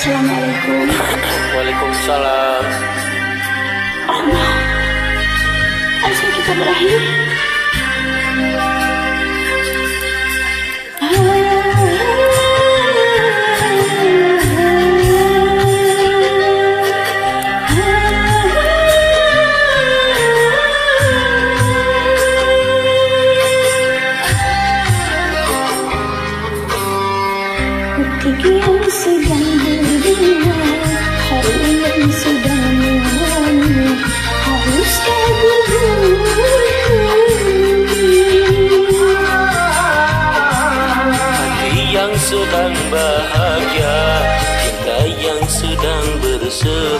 Assalamualaikum. Waalaikumsalam. Allah, harusnya kita berakhir. Kegiatan sedang deserve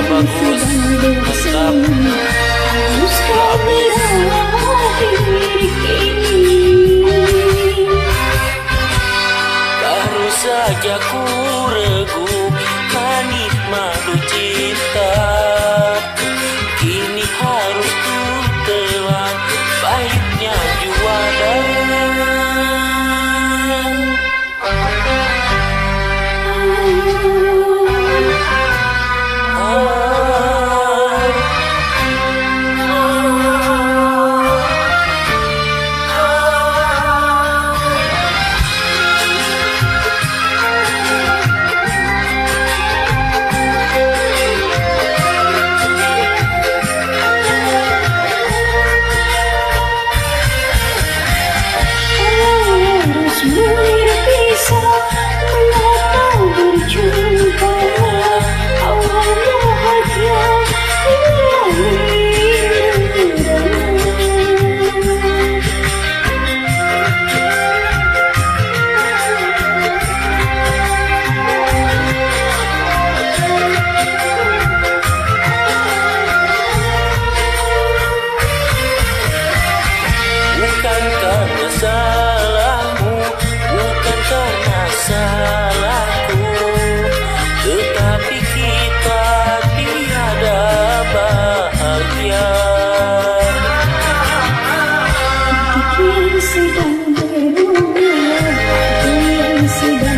مغوص أصحاب العبوس see, don't